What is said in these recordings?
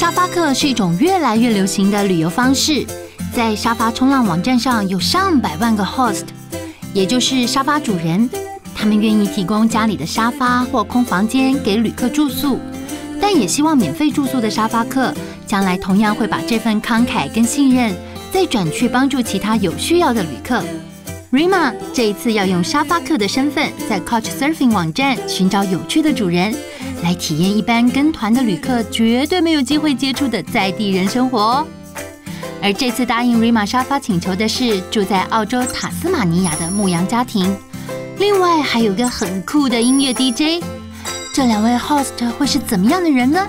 沙发客是一种越来越流行的旅游方式，在沙发冲浪网站上有上百万个 host，也就是沙发主人，他们愿意提供家里的沙发或空房间给旅客住宿，但也希望免费住宿的沙发客将来同样会把这份慷慨跟信任再转去帮助其他有需要的旅客。Rima 这一次要用沙发客的身份，在 Couch Surfing 网站寻找有趣的主人，来体验一般跟团的旅客绝对没有机会接触的在地人生活哦。而这次答应 Rima 沙发请求的是住在澳洲塔斯马尼亚的牧羊家庭，另外还有个很酷的音乐 DJ。这两位 host 会是怎么样的人呢？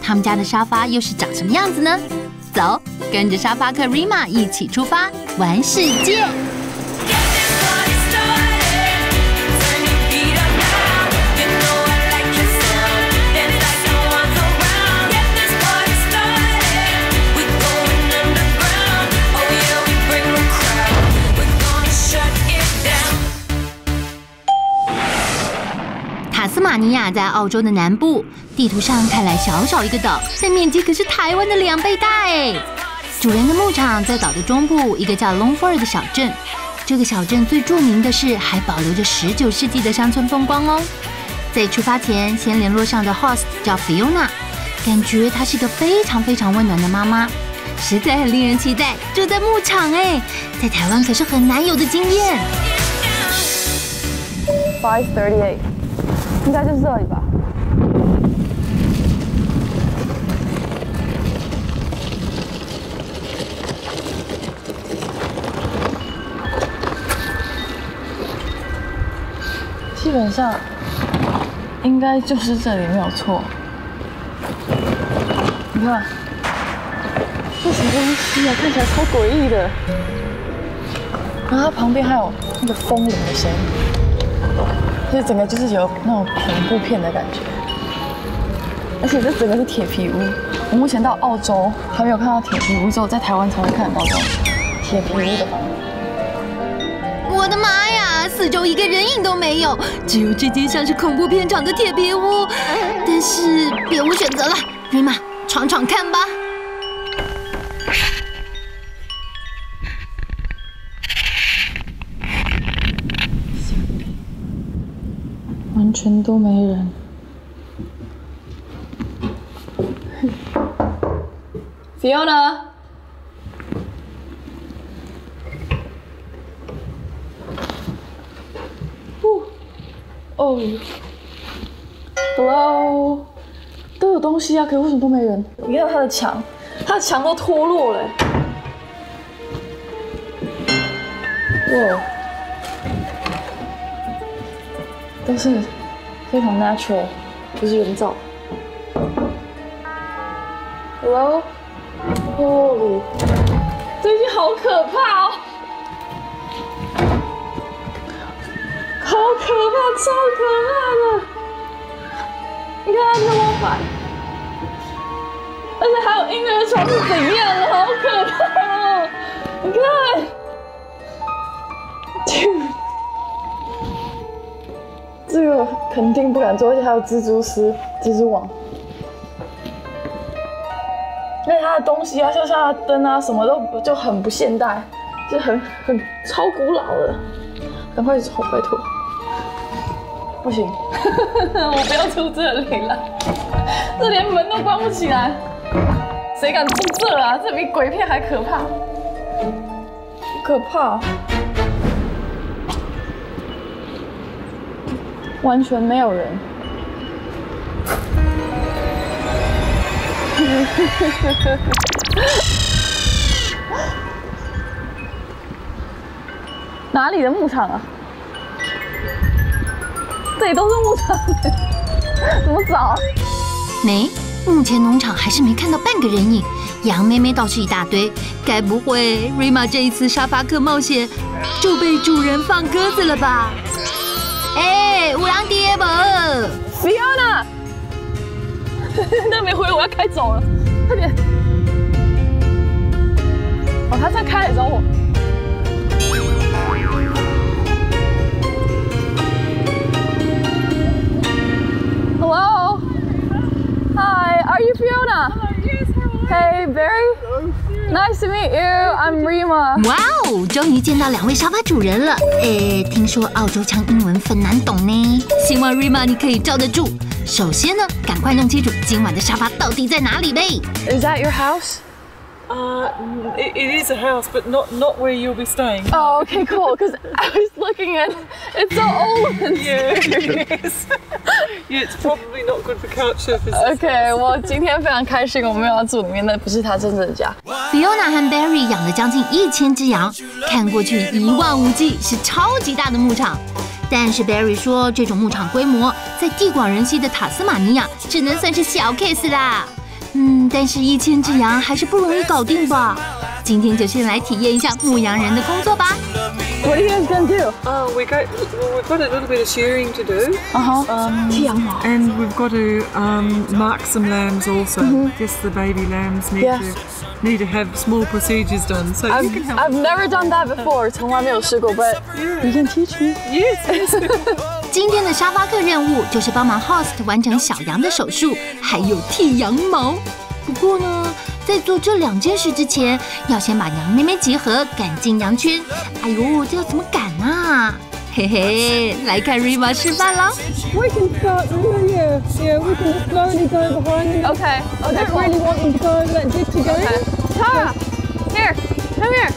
他们家的沙发又是长什么样子呢？走，跟着沙发客 Rima 一起出发玩世界。马尼亚在澳洲的南部，地图上看来小小一个岛，但面积可是台湾的两倍大哎。主人的牧场在岛的中部，一个叫 Longford 的小镇。这个小镇最著名的是还保留着十九世纪的乡村风光哦。在出发前，先联络上的 host 叫 Fiona，感觉她是个非常非常温暖的妈妈，实在很令人期待。住在牧场哎，在台湾可是很难有的经验。Five thirty eight，应该就是这里吧。基本上应该就是这里没有错。你看，这什么东西啊？看起来超诡异的。然后它旁边还有那个风铃的声音，所以整个就是有那种恐怖片的感觉。而且这整个是铁皮屋，我目前到澳洲还没有看到铁皮屋，只有在台湾才会看得到这种铁皮屋的房子。我的妈呀！四周一个人影都没有，只有这间像是恐怖片场的铁皮屋。但是别无选择了，瑞玛，闯闯看吧。完全都没人。Fiona，哦，Hello，都有东西啊，可是为什么都没人？你看它的墙，它的墙都脱落了。哇，但是非常 natural，不是人造。Hello，Holy，这些好可怕哦！好可怕，超可怕的！你看它那么反，而且还有婴儿床是怎样的？好可怕哦！你看，这个肯定不敢做，而且还有蜘蛛丝、蜘蛛网。那它的东西啊，像像它的灯啊，什么都就很不现代，就很很超古老的。赶快走，拜托！不行，我不要住这里了，这连门都关不起来，谁敢住这啊？这比鬼片还可怕，可怕！完全没有人。哪里的牧场啊？这里都是牧场，怎么找？没，目前农场还是没看到半个人影，羊妹妹倒是一大堆，该不会瑞玛这一次沙发客冒险就被主人放鸽子了吧？哎，五郎爹吧，Fiona，那没回，我要开走了，快点！哦，他在开来找我。Hello. Hi. Are you Fiona? Yes, Hey Barry, nice to meet you. I'm Rima. 哇哦，终于见到两位沙发主人了。诶，听说澳洲腔英文很难懂呢，希望 Rima 你可以罩得住。首先呢，赶快弄清楚今晚的沙发到底在哪里呗。 Is that your house? Uh, it, it is a house, but not not where you'll be staying. Oh, okay, cool. Because I was looking at it's so old. and Yeah, it is. yeah, it's probably not good for couch surfers. OK，我今天非常开心，我们要住里面，那不是他真正的家。Fiona 和 Barry 养了将近一千只羊，看过去一望无际，是超级大的牧场。但是 Barry 说，这种牧场规模在地广人稀的塔斯马尼亚只能算是小 case 啦。嗯，但是一千只羊还是不容易搞定吧？今天就先来体验一下牧羊人的工作吧。What are you guys gonna do? Oh, we go. Well, we've got a little bit of shearing to do, 啊哈，剃羊毛。 and we've got to um, mark some lambs also. Just the baby lambs need Yeah. to need to have small procedures done. So I've you can help. I've never done that before，从来没有试过，but you can teach me. yes, yes. 今天的沙发客任务就是帮忙 host 完成小羊的手术，还有剃羊毛。不过呢， 在做这两件事之前，要先把羊妹妹集合，赶进羊圈。哎呦，这要怎么赶啊？嘿嘿，来看 Riva 示范啦。we can start. Yeah, yeah. We can slowly go behind them. OK I OK don't really want them to go that deep to go. Okay. Tara, here, come here,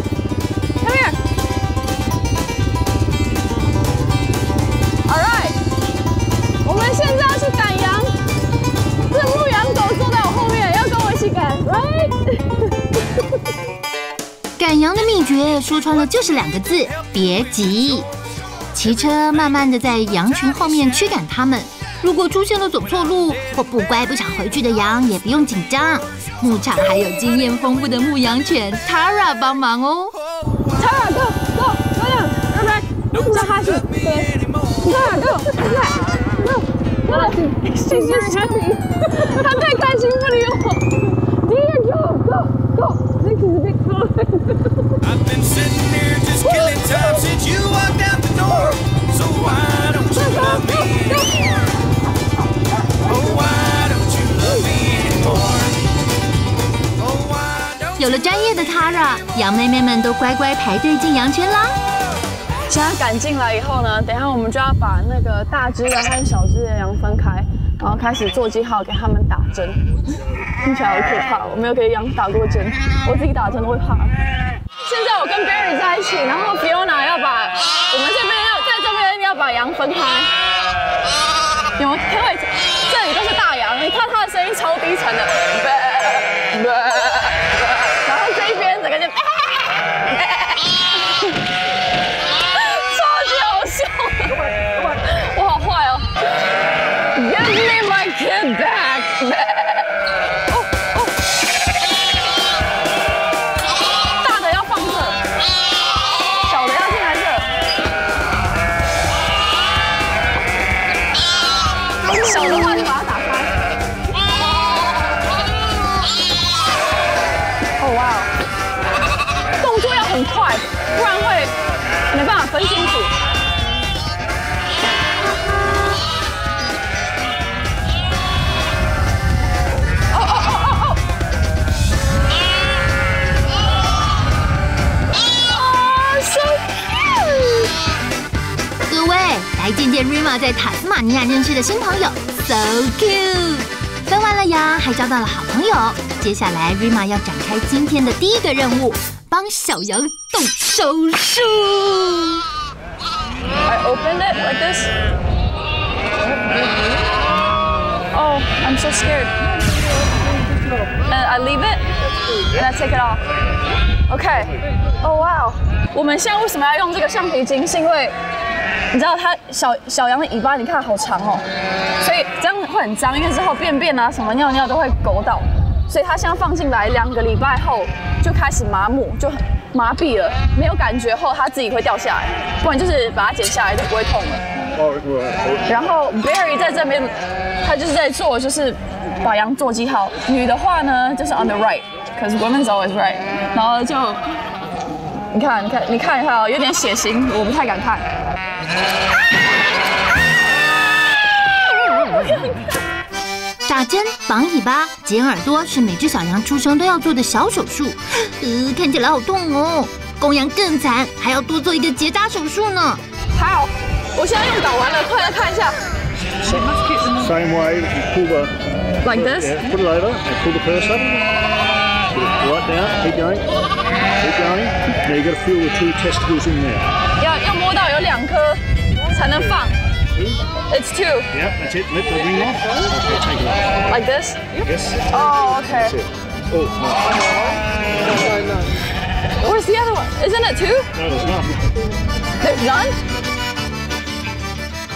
赶羊的秘诀说穿了就是两个字：别急。骑车慢慢的在羊群后面驱赶它们。如果出现了走错路或不乖不想回去的羊，也不用紧张。牧场还有经验丰富的牧羊犬 Tara 帮忙哦。Tara, go, go, go down, go back. 再下去，Tara, go, go, go. She's just happy. 她太开心不理我。Don't 有了专业的 Tara，羊妹妹们都乖乖排队进羊圈啦。现在赶进来以后呢，等一下我们就要把那个大只的和小只的羊分开，然后开始做记号给他们打针。听起来好可怕，我没有给羊打过针，我自己打针都会怕。现在我跟 Barry 在一起，然后 Fiona 要把我们这边要在这边要把羊分开。有没有听会？这里都是大羊，你看它的声音超低沉的，来见见 Rima 在塔斯马尼亚认识的新朋友，so cute。分完了羊，还交到了好朋友。接下来 Rima 要展开今天的第一个任务，帮小羊动手术。I opened it like this. Oh, I'm so scared. And I leave it, and I take it off. Okay. Oh wow. 我们现在为什么要用这个橡皮筋？是因为你知道它小小羊的尾巴，你看好长哦，所以这样会很脏，因为之后便便啊什么尿尿都会勾到，所以它现在放进来两个礼拜后就开始麻木，就很麻痹了，没有感觉后它自己会掉下来，不然就是把它剪下来就不会痛了。然后 Barry 在这边，他就是在做，就是把羊做记号。女的话呢，就是 on the right，可是 women's always right。然后就，你看你看你看一下哦有点血腥我不太敢看。打针绑尾巴剪耳朵是每只小羊出生都要做的小手术。嗯看起来好痛哦公羊更惨还要多做一个结扎手术呢。好我现在用搞完了快来看一下。Like this? Whatdown Keep going. Now you've got to feel the two testicles in there. 要要摸到有两颗才能放。It's two, Yeah, that's it. Let the ring off. Okay, take it off. like this. Yes. Oh, okay. That's it. Oh, no. Where's the other one? Isn't it two? No, there's none. There's none.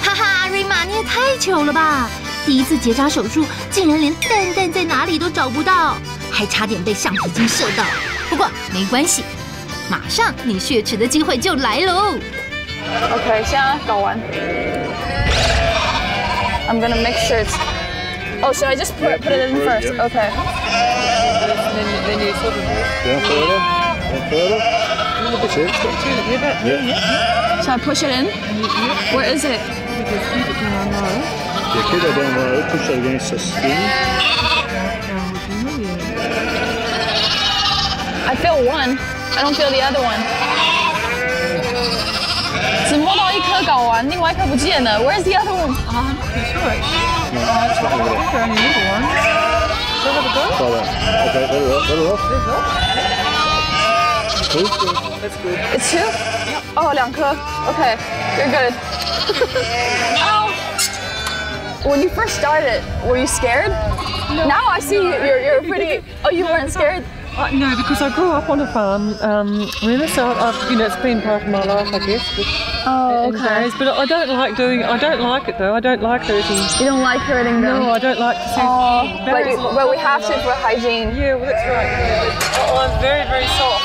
哈哈，瑞玛你也太糗了吧！第一次结扎手术，竟然连蛋蛋在哪里都找不到，还差点被橡皮筋射到。 不过没关系，马上你血池的机会就来喽。OK，现在搞完。I'm gonna sure it's. Oh, should I just put, put it in first? Okay. And then, then you sort of Down further. Down further. That's it. Yeah. Should I push it in? Where is it? Yeah, keep that down low. Push that against the skin. I feel one. I don't feel the other one. 只摸到一颗睾丸，另外一颗不见了。Where's the other one? Oh, I'm not too sure actually. I only need one. Shall I have a go? Try that. Okay, let it off. Let it off. Cool. That's good. It's two? Oh, 两颗. Okay, you're good. Ow. When you first started, were you scared? Now I see you, you're, you're pretty. Oh, you weren't scared? Uh, no, because I grew up on a farm, um, really, so I've, you know, it's been part of my life, I guess. With, Oh, in days, but I don't like doing. I don't like it though. I don't like hurting. You don't like hurting them. No, I don't like to see. Oh, but, berries you, look but we like have to that. for hygiene. Yeah, well, that's right. Yeah, but oh, I'm very, very soft.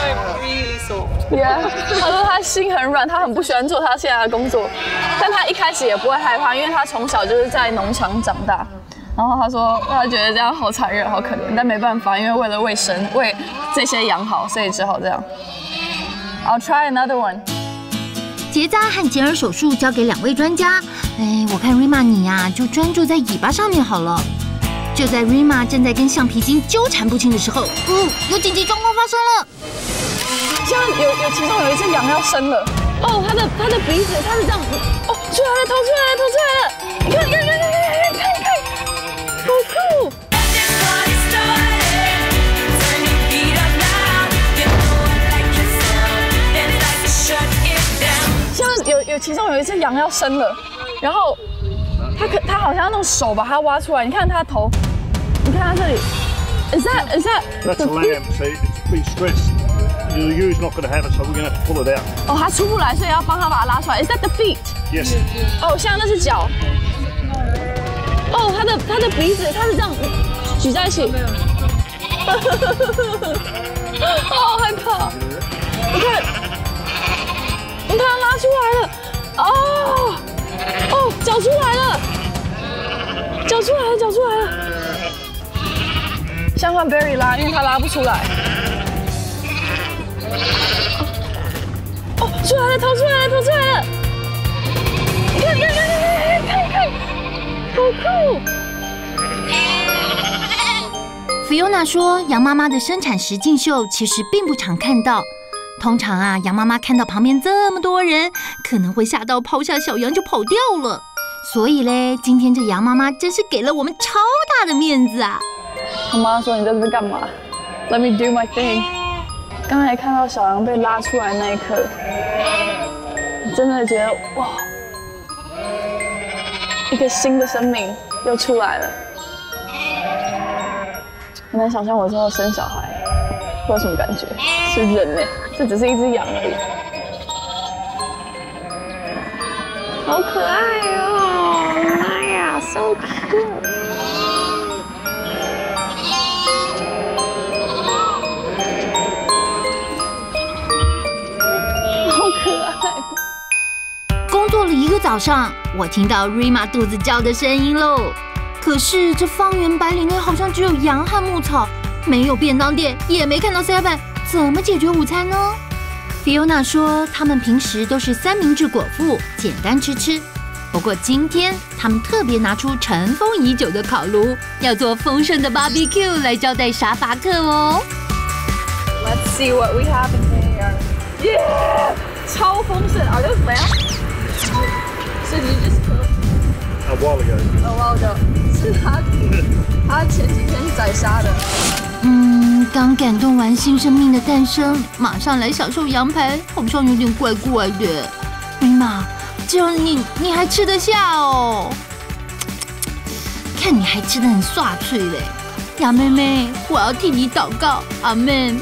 I'm really soft. Yeah，他说他心很软，他很不喜欢做他现在的工作，但他一开始也不会害怕，因为他从小就是在农场长大。 然后他说，他觉得这样好残忍，好可怜，但没办法，因为为了卫生，为这些羊好，所以只好这样。I'll try another one。结扎和剪耳手术交给两位专家。哎，我看 Rima 你呀、就专注在尾巴上面好了。就在 Rima 正在跟橡皮筋纠缠不清的时候，哦，有紧急状况发生了。现在有有其中有一只羊要生了，哦，它的它的鼻子它是这样，哦，出来了，头出来了，头出来了，你看，你看，你看，你看，其中有一只羊要生了，然后它可它好像要用手把它挖出来，你看它的头，你看它这里，is that is that That's a lamb. See, it's been stressed. The ewe's not going to have it, so we're going to have to pull it out. 哦，它出不来，所以要帮它把它拉出来，is that the feet？Yes. 哦，像那是脚。哦，它的它的鼻子，它是这样举在一起。好害怕！你看，你看它拉出来了。哦哦，脚出来了，脚出来了，脚出来了。先换 Berry 拉，因为它拉不出来。哦，出来了，头出来了，头出来了。你看，你看，看，看，看，看，好酷！Fiona 说，羊妈妈的生产实境秀其实并不常看到。通常啊，羊妈妈看到旁边这么多人，可能会吓到抛下小羊就跑掉了。所以嘞，今天这羊妈妈真是给了我们超大的面子啊！我妈说你在这边干嘛？Let me do my thing。刚才看到小羊被拉出来那一刻，真的觉得哇，一个新的生命又出来了。很难想象我之后生小孩不知道什么感觉，是人呢、这只是一只羊而已。好可爱哦！妈呀，so cute。好可爱。工作了一个早上，我听到瑞玛肚子叫的声音喽。可是这方圆百里内好像只有羊和牧草，没有便当店，也没看到 seven，怎么解决午餐呢？Fiona 说，他们平时都是三明治果腹，简单吃吃。不过今天他们特别拿出尘封已久的烤炉，要做丰盛的 barbecue 来招待沙发客哦。Let's see what we have in here. Yeah! 超丰盛，Are those lamb? So did you just cook A while ago. a while ago? 是他，他前几天宰杀的。嗯，刚感动完新生命的诞生，马上来享受羊排，好像有点怪怪的。瑞玛，只有你你还吃得下哦？看你还吃得很刷脆嘞，羊妹妹，我要替你祷告，阿门。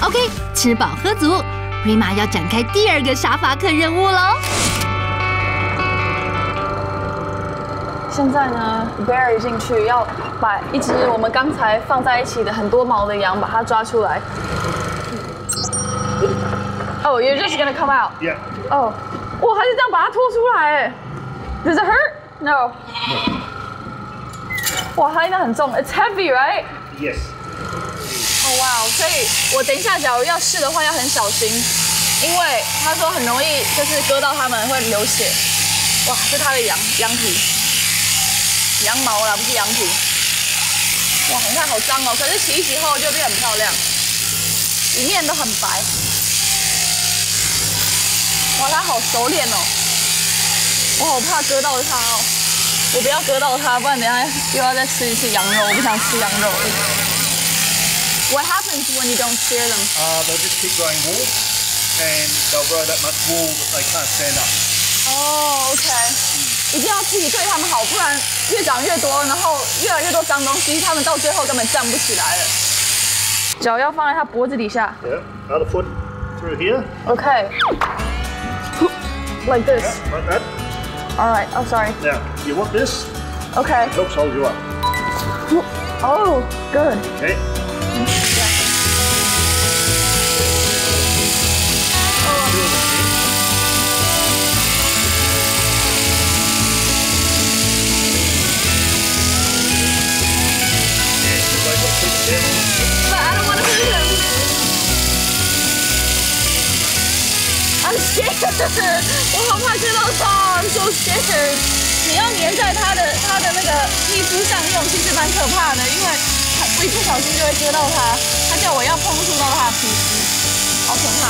OK，吃饱喝足，瑞玛要展开第二个沙发客任务喽。现在呢，Barry 进去要把一只我们刚才放在一起的很多毛的羊把它抓出来。Oh, you're just gonna come out. Yeah. Oh.，我还是这样把它拖出来哎。Does it hurt? No. 哇，它应该很重。It's heavy, right? Yes. 哦哇哦，所以我等一下假如要试的话要很小心，因为他说很容易就是割到它们会流血。哇，这是它的羊羊皮，羊毛啦，不是羊皮。哇，你看好脏哦，可是洗一洗后就变很漂亮，里面都很白。哇，它好熟练哦，我好怕割到它哦，我不要割到它，不然等一下又要再吃一次羊肉，我不想吃羊肉。What happens when you don't shear them? Uh, they'll just keep growing wool, and they'll grow that much wool that they can't stand up. Oh,、o k 一定要自己对他们好，不然越长越多，然后越来越多脏东西，他们到最后根本站不起来了。脚要放在他脖子底下 Yeah. Other foot through here. Okay.。Like this. Yeah, like that. All right. Oh, sorry. Now, you want this? Okay. Helps hold you up. Oh, good. Okay. 我好怕割到他，I'm so scared. 你要粘在他的他的那个皮肤上用，其实蛮可怕的，因为他我一不小心就会割到他。他叫我要碰触到他的皮肤，好可怕。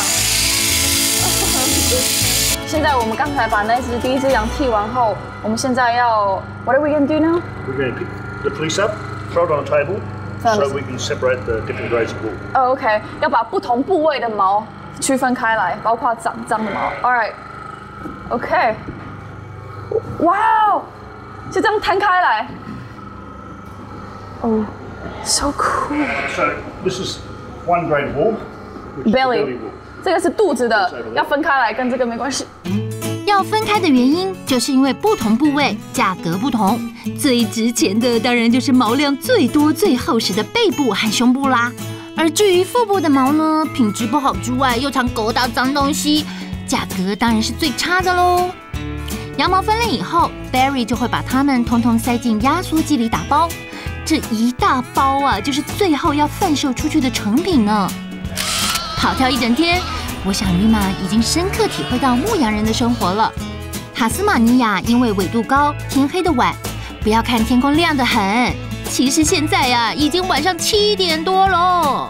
现在我们刚才把那只第一只羊剃完后，我们现在要 What are we gonna do now? We're going to pick the fleece up, throw it on a table, so we can separate the different grades of wool. 哦、o k 要把不同部位的毛区分开来，包括长脏的毛。All right，OK，、哇哦，就这样摊开来。哦、s o cool。So this is one the Belly. belly 这个是肚子的，要分开来，跟这个没关系。要分开的原因，就是因为不同部位价格不同。最值钱的当然就是毛量最多、最厚实的背部和胸部啦。而至于腹部的毛呢，品质不好之外，又常勾到脏东西，价格当然是最差的喽。羊毛分类以后，Barry 就会把它们通通塞进压缩机里打包。这一大包啊，就是最后要贩售出去的成品呢。跑跳一整天，我想尼玛已经深刻体会到牧羊人的生活了。塔斯马尼亚因为纬度高，天黑的晚，不要看天空亮得很，其实现在呀、已经晚上七点多喽。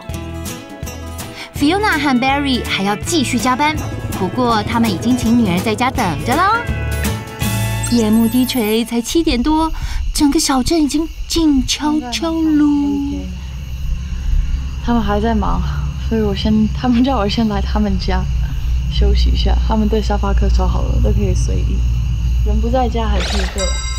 Fiona 和 Barry 还要继续加班，不过他们已经请女儿在家等着啦。夜幕低垂，才七点多，整个小镇已经静悄悄喽。他们还在忙，所以我先，他们叫我先来他们家休息一下。他们对沙发客超好了，都可以随意，人不在家还可以过来。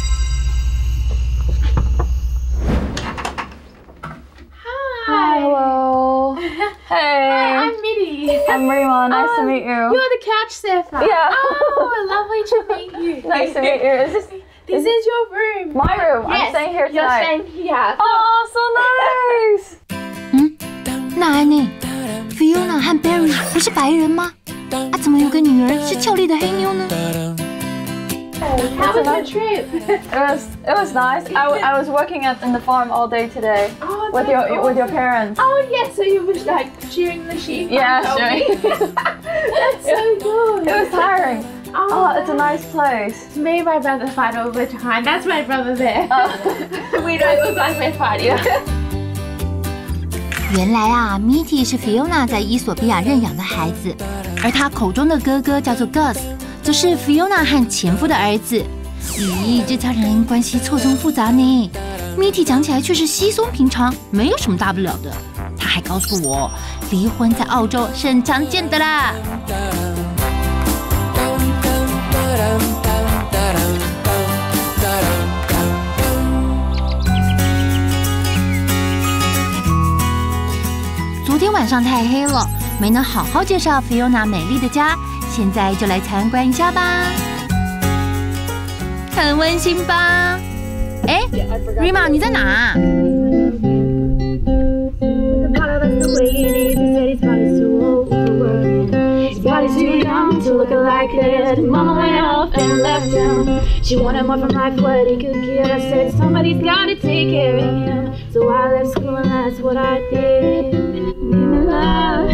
Hey. I'm Mitty. I'm Rima. Nice to Um, meet you. You're the couch surfer. Yeah. Oh, lovely to meet you. Nice to meet you. Is this This is your room. my room? I'm Yes, staying here You're tonight. staying here. Oh, so nice. 那安妮，Fiona 和 Barry 不是白人吗？啊，怎么有个女儿是俏丽的黑妞呢？ How was the trip? It was it was nice. I, w- I was working at in the farm all day today Oh, with that's your with your awesome. parents. Oh yeah, so you was like shearing the sheep. Yeah, Oh, shearing. That's so good. It was tiring. Oh, it's a nice place. Me and my brother fight all the time. That's my brother there. we don't look like we're fighting. 原来啊，Mitty 是 Fiona 在伊索比亚认养的孩子，而他口中的哥哥叫做 Gus， 则是 Fiona 和前夫的儿子。咦，这家人关系错综复杂呢。Mitty 讲起来却是稀松平常，没有什么大不了的。他还告诉我，离婚在澳洲是很常见的啦。昨天晚上太黑了，没能好好介绍 Fiona 美丽的家，现在就来参观一下吧，很温馨吧？哎，Rima 你在哪啊？Body's too young to look like this. Mama went off and left him. She wanted more from life, what he could give. I said somebody's gotta take care of him. So I left school and that's what I did. Give me love,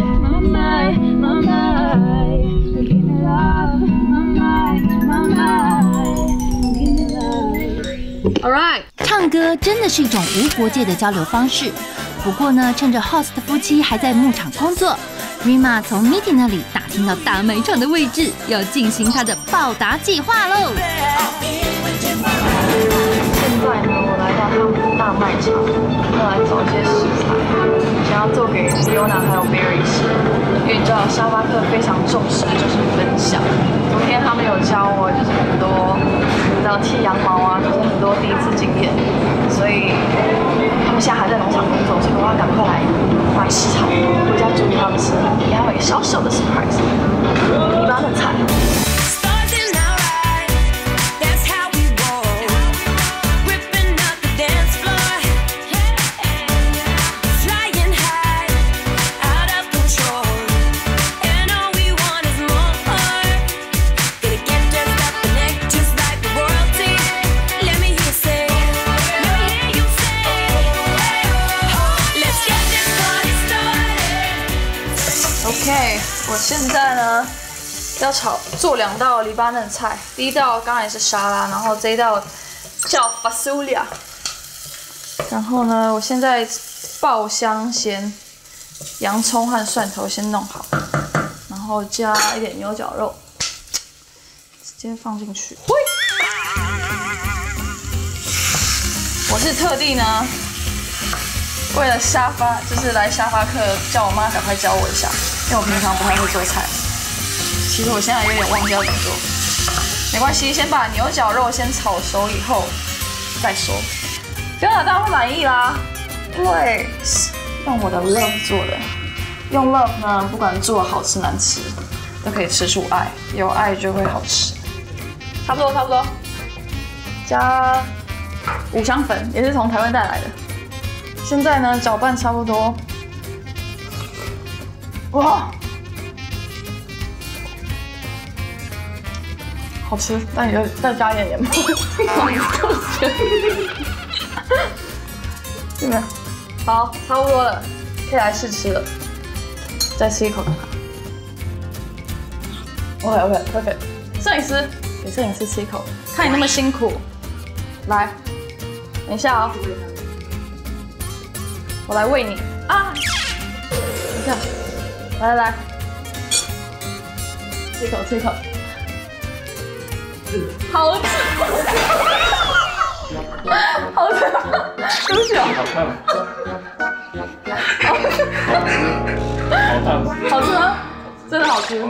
Alright，唱歌真的是一种无国界的交流方式。不过呢，趁着 Host 夫妻还在牧场工作，Rima 从 Mitty 那里打听到大卖场的位置，要进行他的报答计划喽。现在呢，我来到他们的大卖场，要来找一些食材，想要做给 Fiona 还有 Barry 吃。因为你知道沙巴克非常重视的就是分享。昨天他们有教我，就是很多，你知道剃羊毛啊，就是很多第一次经验，所以他们现在还在农场工作，所以我要赶快来买食材，回家煮给他们吃，给他们一个小小的 surprise，一般的菜。做两道黎巴嫩菜，第一道刚才是沙拉，然后这一道叫 fasulia。然后呢，我现在爆香先洋葱和蒜头先弄好，然后加一点牛角肉，直接放进去。我是特地呢，为了沙发，就是来沙发课，叫我妈赶快教我一下，因为我平常不太会做菜。其实我现在有点忘记要怎么做，没关系，先把牛角肉先炒熟以后再说。真的，大家会满意啦，因为用我的 love 做的，用 love 呢，不管做好吃难吃，都可以吃出爱，有爱就会好吃。差不多，差不多，加五香粉，也是从台湾带来的。现在呢，搅拌差不多。哇，好吃，但有再加一点盐巴。这边好，差不多了，可以来试吃了。再吃一口看看。OK OK perfect。摄影师，给摄影师吃一口，看你那么辛苦，来，等一下哦。我来喂你啊！等一下，来来来，吃一口，吃一口，好吃，好吃，对不起哦，好吃吗？真的好吃，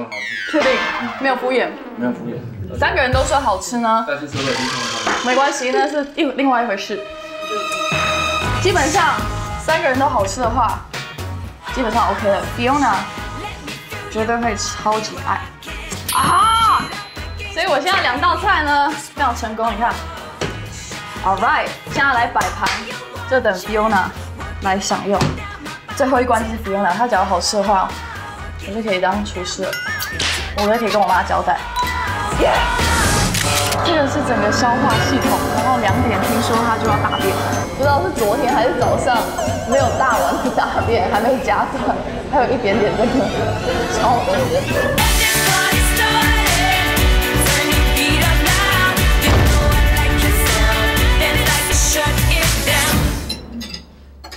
确定没有敷衍？没有敷衍，三个人都说好吃呢，但是所有地方没关系，那是另另外一回事。基本上三个人都好吃的话，基本上 OK 了。Fiona 绝对会超级爱啊！所以我现在两道菜呢非常成功，你看。All right，现在来摆盘，就等 Fiona 来享用。最后一关就是 Fiona，她只要好吃的话，我就可以当厨师了，我也可以跟我妈交代。Yeah! 这个是整个消化系统，然后两点听说他就要大便，不知道是昨天还是早上没有大完的大便，还没夹断，还有一点点这个超恶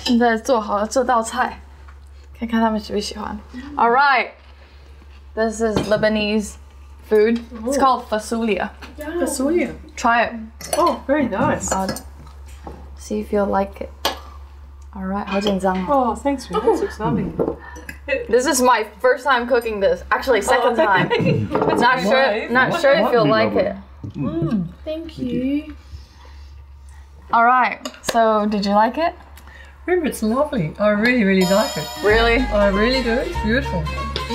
现在做好了这道菜，看看他们喜不喜欢。All right, this is Lebanese food. It's called fasulia. Fasulia. Try it. Oh, very nice. Uh, see if you'll like it. All right, 好紧张哦。 Oh, thanks, Rick. This looks lovely. This is my first time cooking this. Actually, second time. Not sure. Not sure if you'll like it. Thank you. All right. So, did you like it? Remember, it's lovely. I really, really like it. Really? I really do. It's beautiful.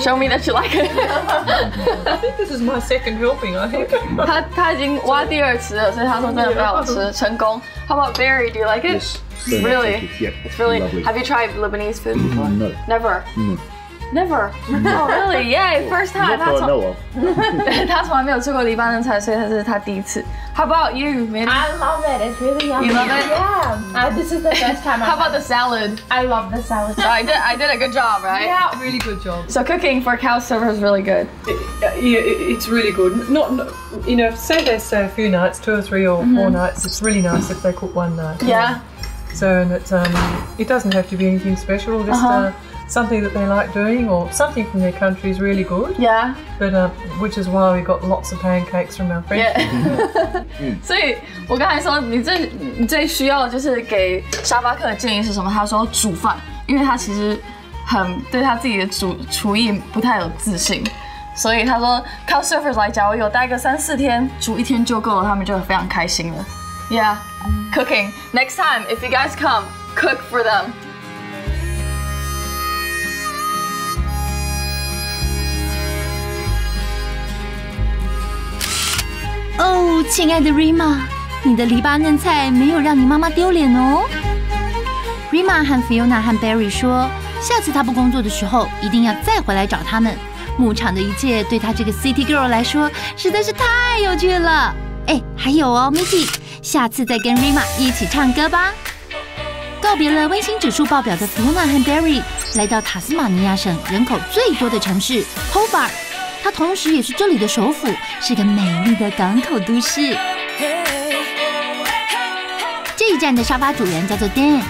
Show me that you like it. I think this is my second helping. I think. 他他已经挖第二次了，所以他说真的非常好吃，成功。How about Barry? Do you like it? Yes. very much, Really? thank you. Yep. It's really. lovely. Have you tried Lebanese food? No. Never. Never. Oh, really? Yay! First time. Not 他 that I 从 know of. 他从来没有吃过黎巴嫩菜，所以他是他第一次。How about you, Minnie? I love it. It's really yummy. You love it? Yeah. Uh, this is the first time. How I've about the salad? I love the salad. So I did. I did a good job, right? Yeah. Really good job. So cooking for cow server is really good. Uh, yeah, it- it's really good. Not, not you know, say they stay a few nights, two or three or four nights. It's really nice if they cook one night. Yeah. So and it's um, it doesn't have to be anything special. Just Uh-huh. uh, something that they like doing, or something from their country is really good. Yeah. But uh, which is why we got lots of pancakes from our friends. Yeah. 所以我刚才说你最你最需要的就是给沙发客的建议是什么？他说煮饭，因为他其实很对他自己的煮厨艺不太有自信，所以他说 Couch surfers 来讲，我有待个三四天，煮一天就够了，他们就非常开心了。Yeah, Cooking. Next time, if you guys come, cook for them. 哦，亲爱的 Rima，你的篱笆嫩菜没有让你妈妈丢脸哦。Rima 和 Fiona 和 Barry 说，下次她不工作的时候，一定要再回来找他们。牧场的一切对她这个 City Girl 来说实在是太有趣了。哎，还有哦，Mickey，下次再跟 Rima 一起唱歌吧。告别了温馨指数爆表的 Fiona 和 Barry，来到塔斯马尼亚省人口最多的城市 Hobart，它同时也是这里的首府，是个美丽的港口都市。这一站的沙发主人叫做 Dan，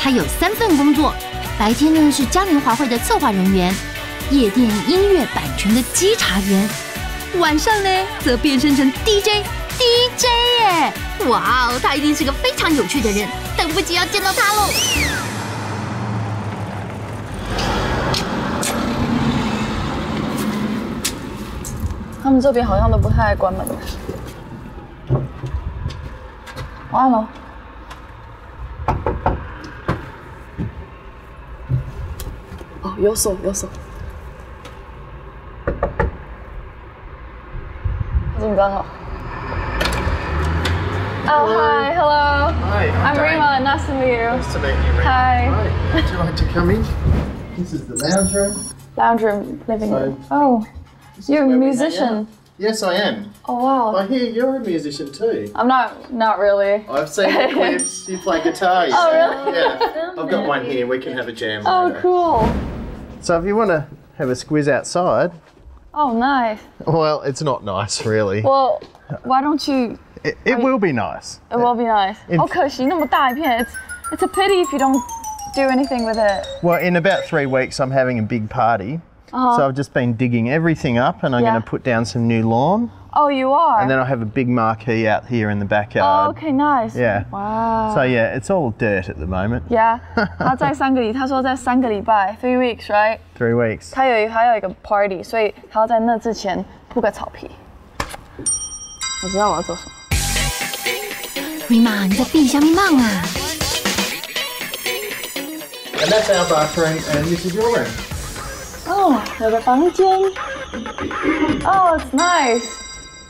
他有三份工作，白天呢是嘉年华会的策划人员，夜店音乐版权的稽查员，晚上呢则变身成 DJ。DJ 耶！哇哦，他一定是个非常有趣的人，等不及要见到他喽！他们这边好像都不太爱关门。晚安喽。哦，有锁有锁。好紧张哦。Oh, hi, hello. Hi, I'm Rima. Nice to meet you. Nice to meet you, Rick. Hi. Would you like to come in? This is the lounge room. Lounge room, living So- room. Oh, you're a where we hang musician. Yes, I am. Oh wow. I hear you're a musician too. I'm not, not really. I've seen the clips. You play guitar. You Oh, really? Yeah. I've got one here. We can have a jam. Oh, later. cool. So if you want to have a squiz outside, Oh, nice. well, it's not nice, really. Well, why don't you? It, it will be nice. It will be nice. In- 好可惜，那么大一片。It's it's a pity if you don't do anything with it. Well, in about three weeks, I'm having a big party. So I've just been digging everything up, and I'm Uh-huh. Yeah. going to put down some new lawn, Oh, you are. and then I'll have a big marquee out here in the oh, backyard. okay, nice. Yeah. Wow. So yeah, it's all dirt at the moment. Yeah. 他在三个礼，他说在三个礼拜，three weeks, right？ Three weeks. 他有还有一个 party，所以他要在那之前铺个草皮。我知道我要做什么。 Rima，你在闭下面梦啊？And that's our bathroom, and this is your room. 哦，有个房间。哦、i t s nice,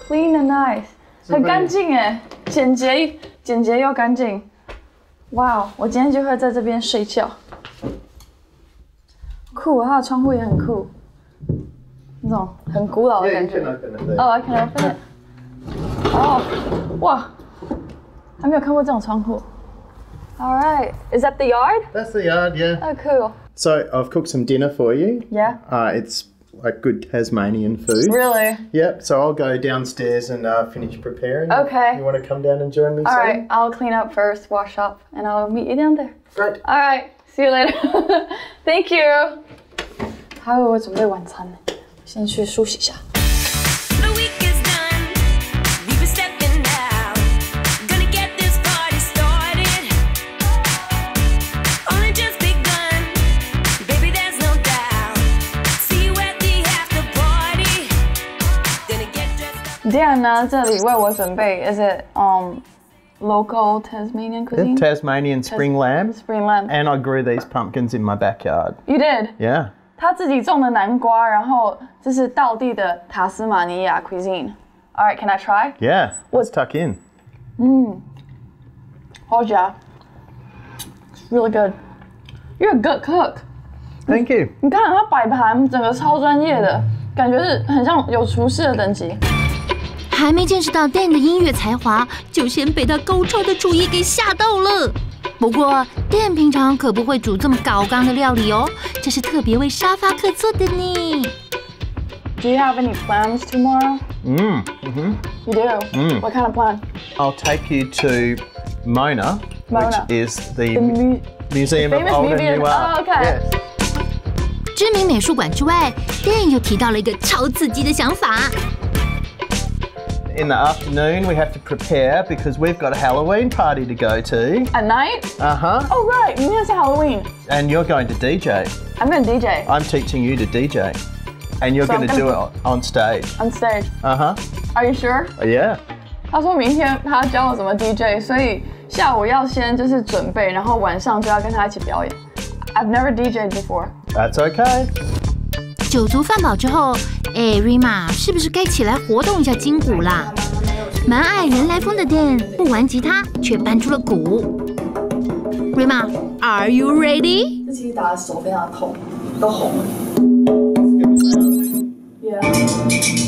clean and nice，很干净哎，简洁，简洁又干净。哇哦，我今天就会在这边睡觉。酷，它的窗户也很酷，那种很古老的感觉.哦、i can open it。哦，哇，还没有看过这种窗户。All right, is that the yard? That's the yard, yeah. Oh, cool. So I've cooked some dinner for you. Yeah. Uh, it's like good Tasmanian food. Really? Yep. So I'll go downstairs and uh, finish preparing. Okay. You want to come down and join me? All soon? right, I'll clean up first, wash up, and I'll meet you down there. Great. All right, see you later. Thank you. 还为我准备晚餐呢，先去梳洗一下。 dressed up. Dan 呢，这里为我准备，is it um local Tasmanian cuisine? Tasmanian spring lamb. Spring lamb. And I grew these pumpkins in my backyard. You did. Yeah. 他自己种的南瓜，然后这是道地的塔斯马尼亚 cuisine。All right, can I try? Yeah. Let's tuck in. 好夹，really good. You're a good cook. Thank you. 你看他摆盘，整个超专业的，感觉是很像有厨师的等级。 还没见识到 Dan 的音乐才华，就先被他高超的厨艺给吓到了。不过 Dan 平常可不会煮这么高纲的料理哦，这是特别为沙发客做的呢。Do you have any plans tomorrow? Mm. hmm You do. Mm. What kind of plan? I'll take you to Mona, Mona. which is the, The mu- Museum of famous Old and museum. New Art. Oh, okay. Yes. 知名美术馆之外，Dan 又提到了一个超刺激的想法。In the afternoon, we have to prepare because we've got a Halloween party to go to. At night? Uh huh. Oh right, 明天是 Halloween. And you're going to DJ. I'm gonna DJ I'm teaching you to DJ. And you're So I'm going to do it gonna- on stage. on stage. Uh huh. Are you sure? Yeah. 他说明天他教我怎么 DJ，所以下午要先就是准备，然后晚上就要跟他一起表演。I've never DJed before. That's okay. 酒足饭饱之后，哎瑞玛是不是该起来活动一下筋骨啦？蛮爱人来疯的 Dan 不玩吉他，却搬出了鼓。瑞玛，Are you ready？这其实打的手非常痛，都红了。Yeah.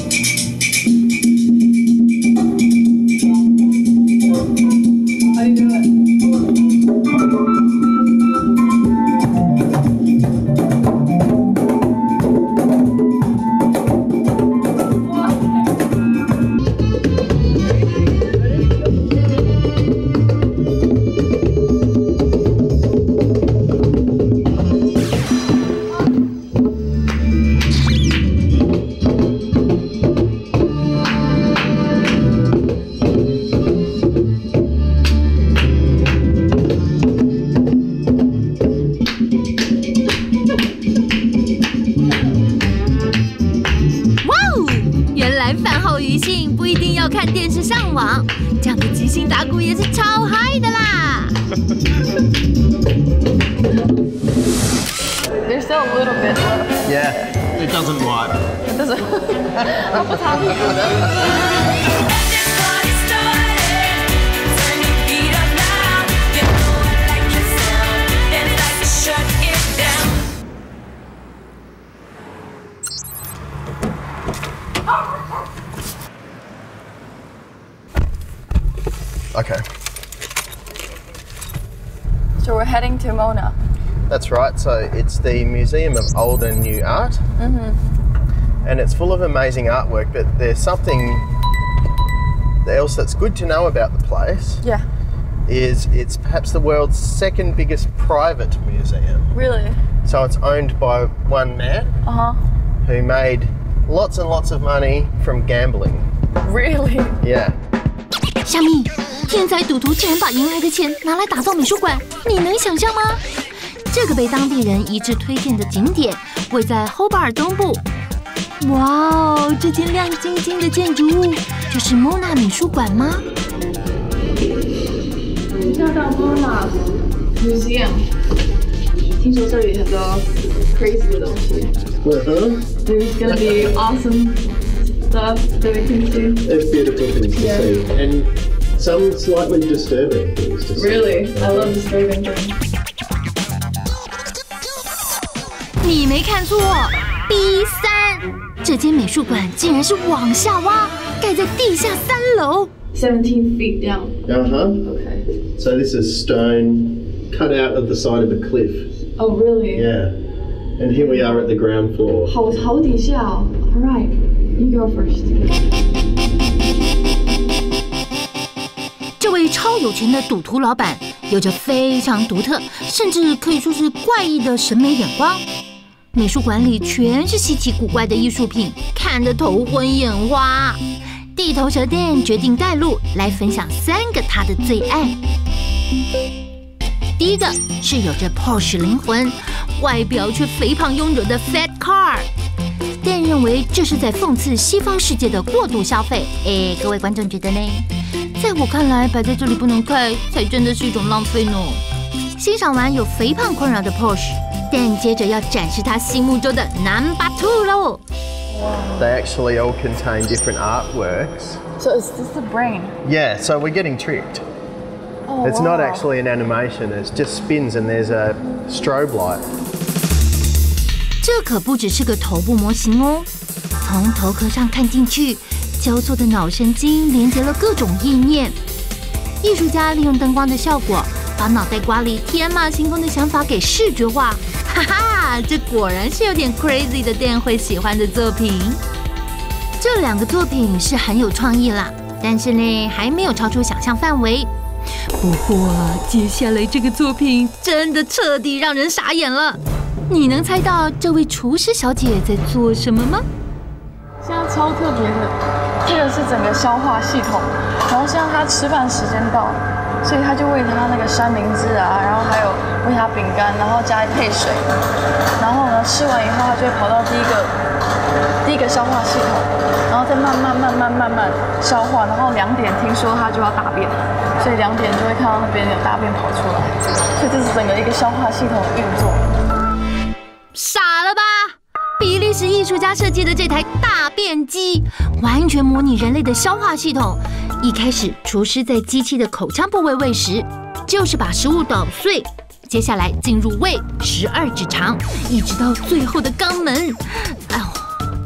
Museum of Old and New Art, and it's full of amazing artwork. But there's something else that's good to know about the place. Yeah. Is it's perhaps the world's second biggest private museum. Really? So it's owned by one man Uh huh. who made lots and lots of money from gambling. Really? Yeah. 小米，天才赌徒竟然把赢来的钱拿来打造美术馆，你能想象吗？ 这个被当地人一致推荐的景点，位在 Hobart 东部。哇哦，这间亮晶晶的建筑物就是 Mona 美术馆吗？现在到 Mona Museum，听说这里很多 crazy 的东西。Uh-huh. There's gonna be awesome stuff that we can see. It's beautiful things to Yeah. see, and some slightly disturbing things to see. Really, I love disturbing things. 你没看错，B 三，这间美术馆竟然是往下挖，盖在地下三楼。Seventeen feet down. Uh-huh. Okay. So this is stone cut out of the side of a cliff. Oh really? Yeah. And here we are at the ground floor. 好好底下哦。All right, you go first. 这位超有钱的赌徒老板有着非常独特，甚至可以说是怪异的审美眼光。美术馆里全是稀奇古怪的艺术品，看得头昏眼花。地头蛇店决定带路来分享三个他的最爱。第一个是有着 Porsche 灵魂，外表却肥胖臃肿的 Fat Car。店认为这是在讽刺西方世界的过度消费。诶，各位观众觉得呢？在我看来，摆在这里不能开，才真的是一种浪费呢。欣赏完有肥胖困扰的 Porsche，但接着要展示他心目中的 Number Two 喽。They actually all contain different artworks. So is this the brain? Yeah, so we're getting tricked. Oh, It's not actually an animation, it just spins and there's a strobe light. 这可不只是个头部模型哦，从头壳上看进去，交错的脑神经连接了各种意念。艺术家利用灯光的效果，把脑袋瓜里天马行空的想法给视觉化。哈哈，这果然是有点 crazy 的店会喜欢的作品。这两个作品是很有创意啦，但是呢，还没有超出想象范围。不过接下来这个作品真的彻底让人傻眼了。你能猜到这位厨师小姐在做什么吗？现在超特别的，这个是整个消化系统。然后现在她吃饭时间到，所以他就喂他那个三明治啊，然后还有喂他饼干，然后加一配水。然后呢，吃完以后他就会跑到第一个第一个消化系统，然后再慢慢慢慢慢慢消化。然后两点听说他就要大便，所以两点就会看到那边有大便跑出来。所以这是整个一个消化系统的运作。傻了吧？比利时艺术家设计的这台大便机，完全模拟人类的消化系统。一开始，厨师在机器的口腔部位喂食，就是把食物捣碎，接下来进入胃，十二指肠，一直到最后的肛门。哎呦，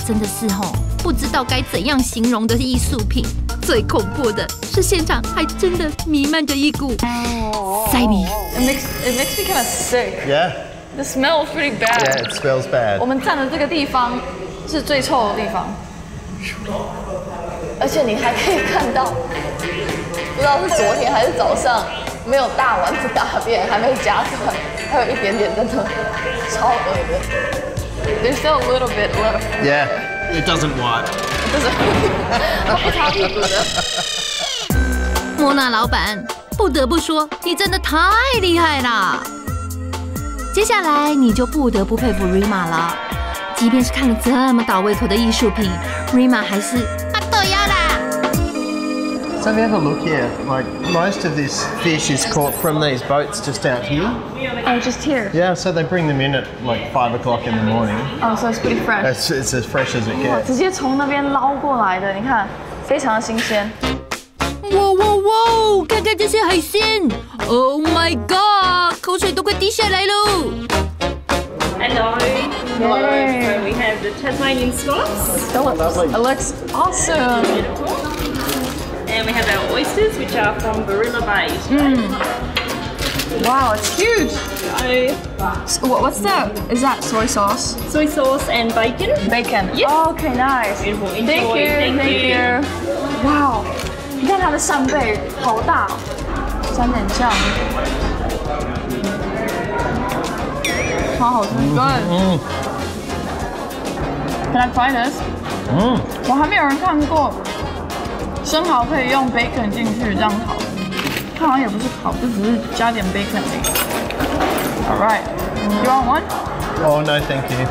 真的是吼，不知道该怎样形容的艺术品。最恐怖的是，现场还真的弥漫着一股塞鼻。It makes it makes me kind of sick. Yeah? The smell is pretty bad. Yeah, it smells bad. 我们站的这个地方是最臭的地方，而且你还可以看到，不知道是昨天还是早上没有大丸子大便，还没夹断，还有一点点真的超恶的。There's still a little bit left，Yeah, it doesn't wipe. 就是它不擦屁股的。莫娜老板，不得不说，你真的太厉害啦！接下来你就不得不佩服 Rima 了，即便是看了这么倒胃口的艺术品，Rima 还是 啊豆芽啦。 So have you ever look here? Like most of this fish is caught from these boats just out here. Oh, just here. Yeah, so they bring them in at like five o'clock in the morning. Oh, so it's pretty fresh. It's, it's as fresh as it 哇， gets. 直接从那边捞过来的，你看，非常的新鲜。哇哇哇！看看这些海鲜，Oh my god，口水都快滴下来喽！ Hello. Hello. So we have the Tasmanian scallops. It looks awesome. And we have our oysters, which are from Barilla Bay. Wow, it's huge. So, So what- What's that? Is that soy sauce? soy sauce and bacon. Bacon. Yes. Oh, okay, nice. Beautiful. Thank Enjoy. you, Thank thank you. you. Wow，你看它的扇贝好大哦，三点酱， 超好吃，Good。Can I try this？Mm. 我还没有人看过生蚝可以用 bacon 进去这样烤，它好像也不是烤，就只是加点 bacon 而已。All right, you want one? Oh no, thank you.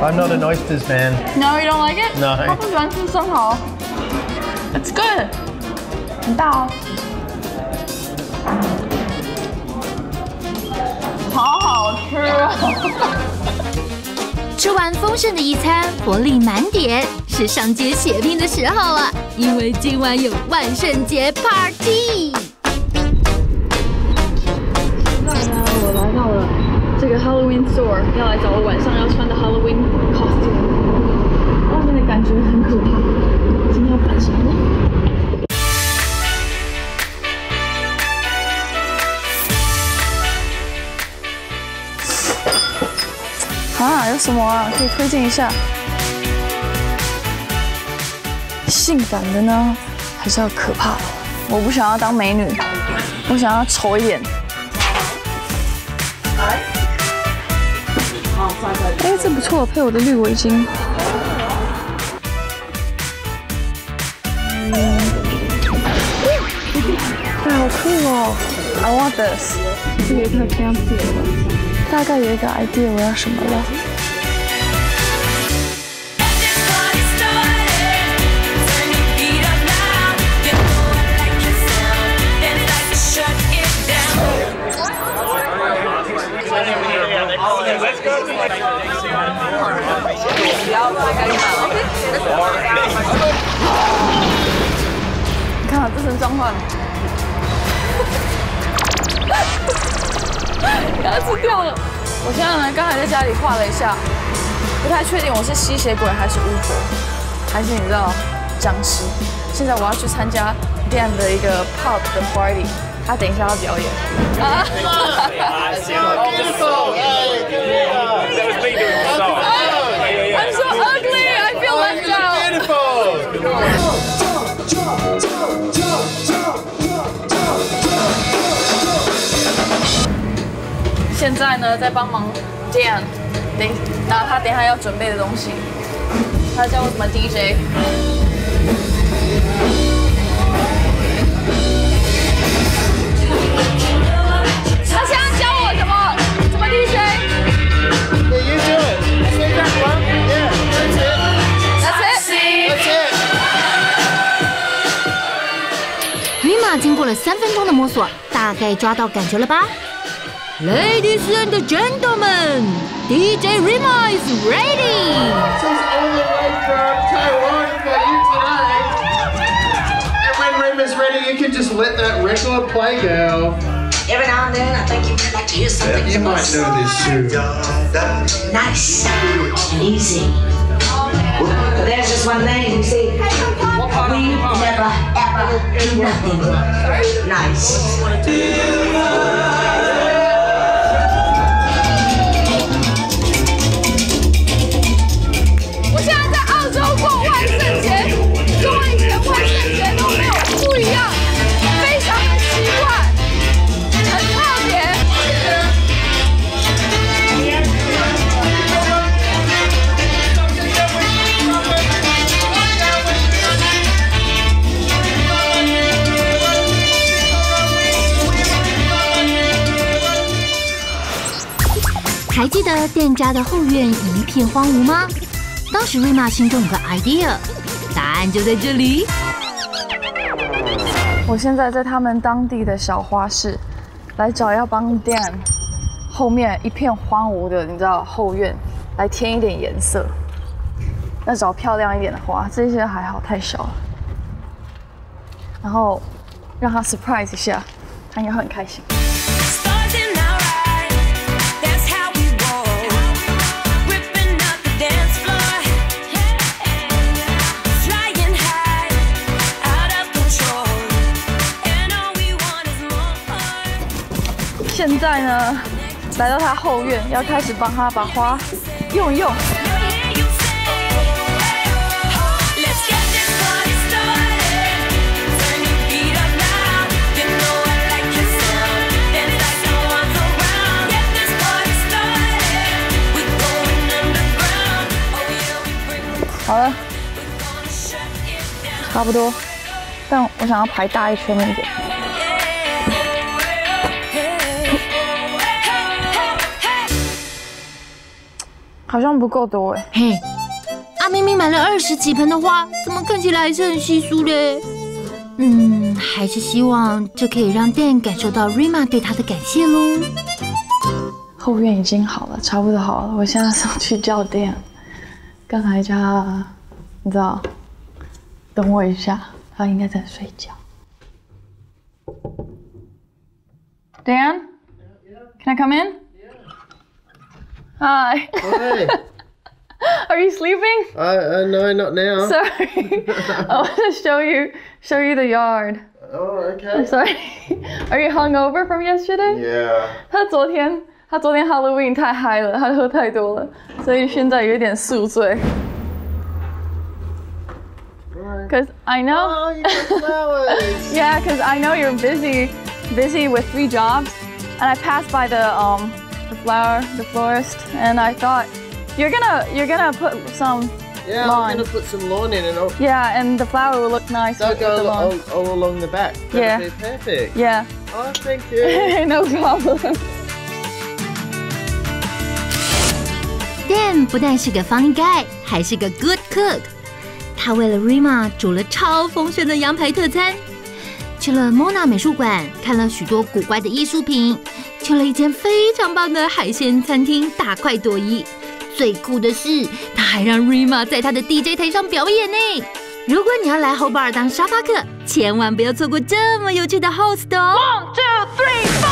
I'm not an oysters man. No, you don't like it? No. 他不喜欢吃生蚝。It's good，很大哦。 好吃哦！吃完丰盛的一餐，活力满点，是上街血拼的时候了，因为今晚有万圣节 party。我来到了这个 Halloween store，要来找我晚上要穿的 Halloween costume。外面的感觉很可怕，今天要扮什么呢？啊，有什么啊？可以推荐一下。性感的呢，还是要可怕？我不想要当美女，我想要丑一点。哎，这不错，配我的绿围巾。哎，好酷哦！I want this。这个太 fancy 了，大概有一个 idea 我要什么了。你看这身装换，牙齿掉了。我现在呢，刚才在家里画了一下，不太确定我是吸血鬼还是巫婆，还是你知道僵尸。现在我要去参加 Dan 的一个 pop 的 party，他等一下要表演。啊 现在呢，在帮忙 Dan，等拿他等下要准备的东西。他教我怎么 DJ。他现在教我什么？么 DJ？That's 玛经过了三分钟的摸索，大概抓到感觉了吧？？Ladies and gentlemen, DJ Rima is ready. This is all the way from Taiwan for you today. And when Rima's ready, you can just let that record play, girl. Every now and then, I think you might like to hear something You from might us. know this too. Nice and easy. But there's just one thing, you see. We never ever do nothing nice. 店家的后院一片荒芜吗？当时瑞玛心中有个 idea，答案就在这里。我现在在他们当地的小花市，来找要帮 Dan 后面一片荒芜的，你知道后院来添一点颜色。要找漂亮一点的花，这些还好，太小了。然后让他 surprise 一下，他应该很开心。现在呢，来到他后院，要开始帮他把花用一用。好了，差不多，但我想要排大一圈一点。好像不够多哎。嘿，阿明明买了二十几盆的花，怎么看起来还是很稀疏嘞？嗯，还是希望这可以让 Dan 感受到 Rima 对他的感谢喽。后院已经好了，差不多好了。我现在上去叫店，刚才叫他，你知道，等我一下，他应该在睡觉。Dan, can I come in? Hi. Hey. Are you sleeping? I, uh, no, not now. Sorry. I want to show you show you the yard. oh, okay. I'm sorry. Are you hungover from yesterday? Yeah. 他昨天 他昨天 Halloween 太嗨了，他喝太多了，所以现在有点宿醉。Cause I know. Oh, you got flowers. Yeah, because I know you're busy, busy with three jobs, and I passed by the um the flower, the florist, and I thought you're gonna you're gonna put some Yeah, lawn. I'm gonna put some lawn in and I'll, Yeah, and the flower will look nice they'll with go the all, lawn. all, all along the back. That'll Yeah. be perfect. Yeah. Oh, thank you. no problem. Dan 不但是个 funny guy，还是个 good cook。他为了 Rima 煮了超丰盛的羊排特餐，去了 Mona 美术馆看了许多古怪的艺术品， 去了一间非常棒的海鲜餐厅大快朵颐。最酷的是，他还让 Rima 在他的 DJ 台上表演呢。如果你要来 Hobart 当沙发客，千万不要错过这么有趣的 host 哦。One, two, three.